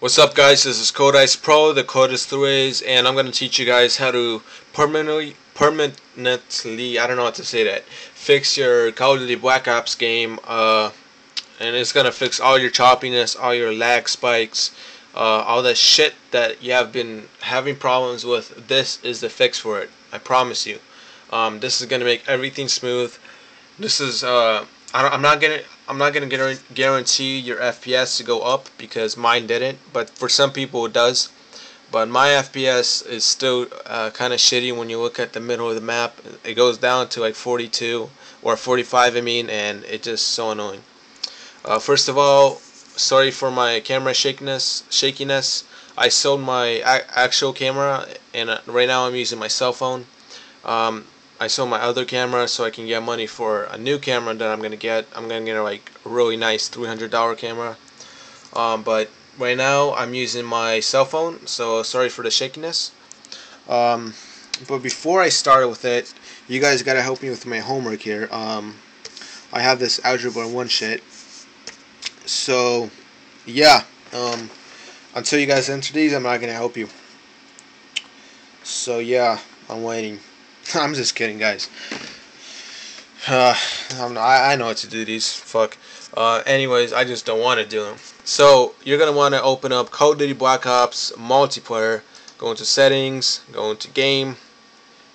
What's up guys, this is Code Pro, the code is Threes, and I'm going to teach you guys how to permanently, permanently, I don't know how to say that, fix your Call of Duty Black Ops game, uh, and it's going to fix all your choppiness, all your lag spikes, uh, all that shit that you have been having problems with, this is the fix for it, I promise you. Um, this is going to make everything smooth, this is, uh, I am not gonna I'm not gonna guarantee your FPS to go up because mine didn't, but for some people it does. But my FPS is still uh, kind of shitty when you look at the middle of the map. It goes down to like 42 or 45, I mean, and it's just so annoying. Uh, first of all, sorry for my camera shakiness. Shakiness. I sold my actual camera, and uh, right now I'm using my cell phone. Um, I sold my other camera so I can get money for a new camera that I'm gonna get. I'm gonna get a, like really nice $300 camera. Um, but right now I'm using my cell phone, so sorry for the shakiness. Um, but before I start with it, you guys gotta help me with my homework here. Um, I have this algebra one shit. So yeah, um, until you guys enter these, I'm not gonna help you. So yeah, I'm waiting. I'm just kidding, guys. Uh, I, I know what to do these. Fuck. Uh, anyways, I just don't want to do them. So, you're going to want to open up Call of Duty Black Ops Multiplayer. Go into Settings, go into Game,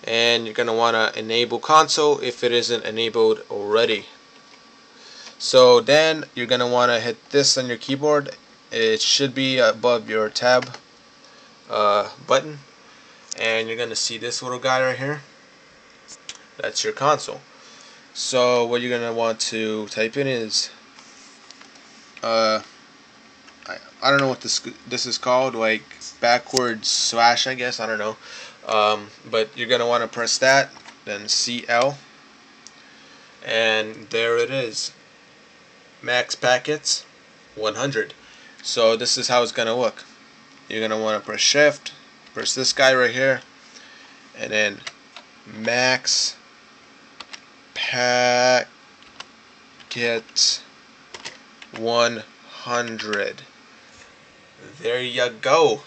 and you're going to want to enable console if it isn't enabled already. So then you're going to want to hit this on your keyboard. It should be above your tab uh, button. And you're going to see this little guy right here that's your console. So what you're gonna want to type in is uh, I, I don't know what this this is called like backwards slash I guess I don't know. Um, but you're gonna want to press that then CL and there it is. Max packets 100 so this is how it's gonna look. You're gonna want to press shift press this guy right here and then max packet 100 there you go.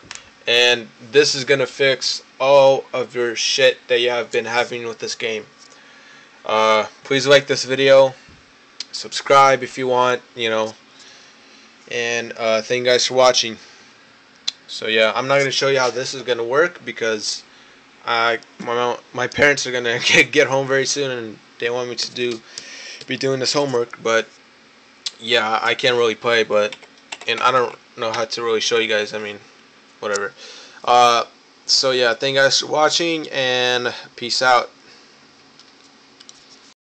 And this is gonna fix all of your shit that you have been having with this game. Uh, please like this video. Subscribe if you want you know. And uh, thank you guys for watching. So yeah I'm not gonna show you how this is gonna work because I my my parents are gonna get, get home very soon and they want me to do be doing this homework but yeah I can't really play but and I don't know how to really show you guys I mean whatever. Uh, so yeah thank you guys for watching and peace out